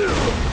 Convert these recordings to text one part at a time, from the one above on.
Ugh.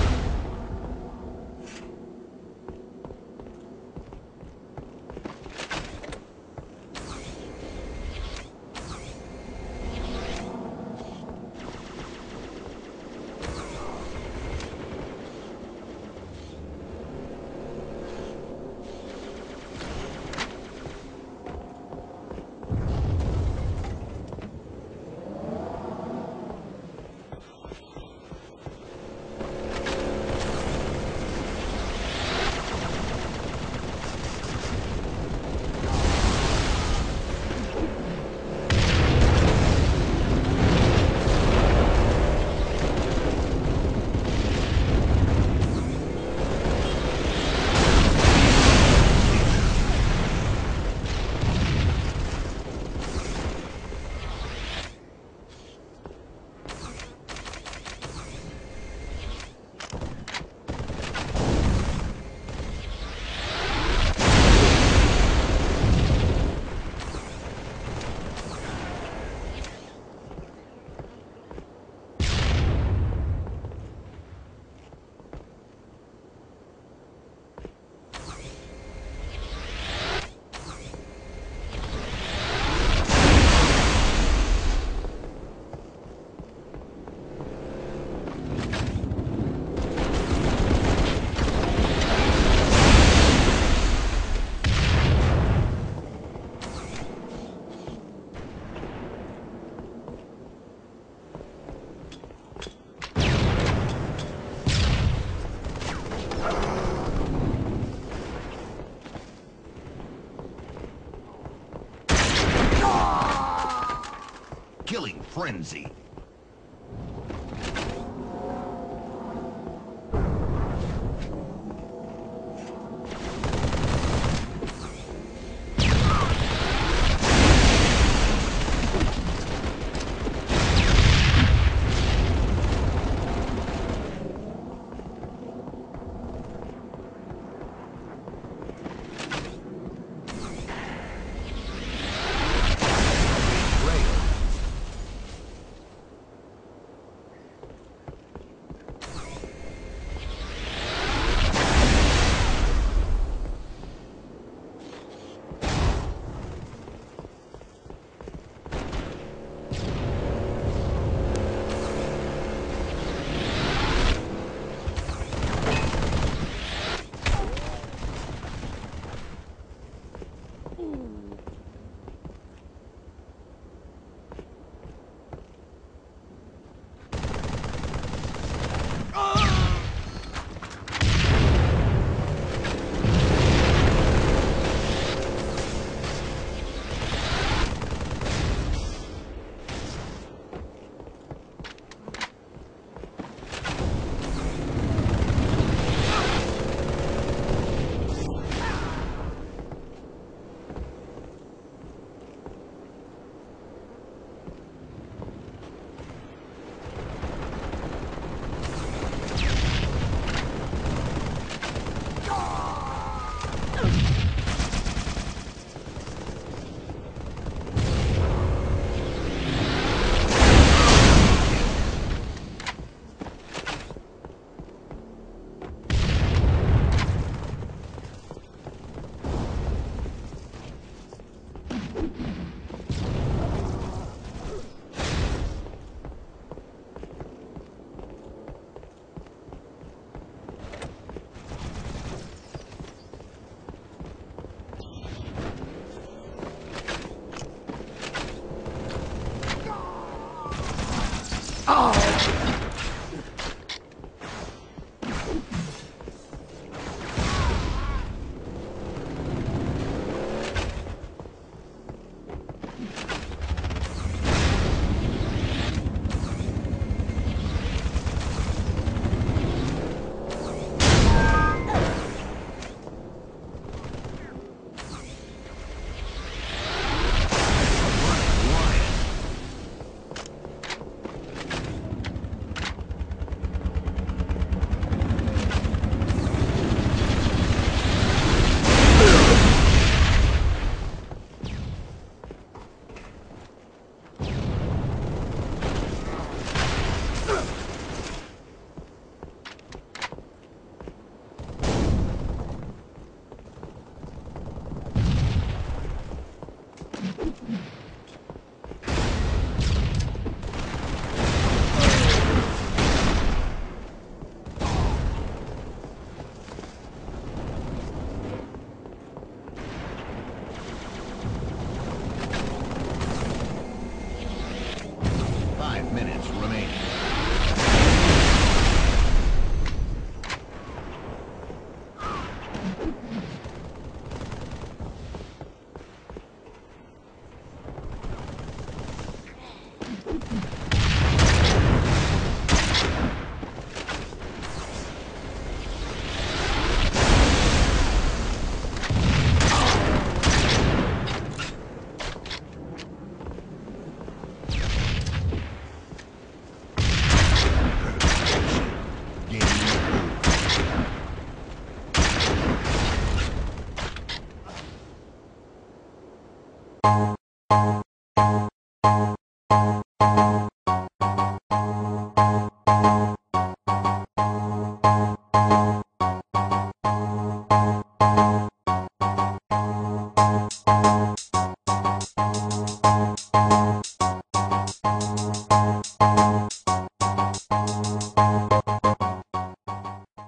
Frenzy.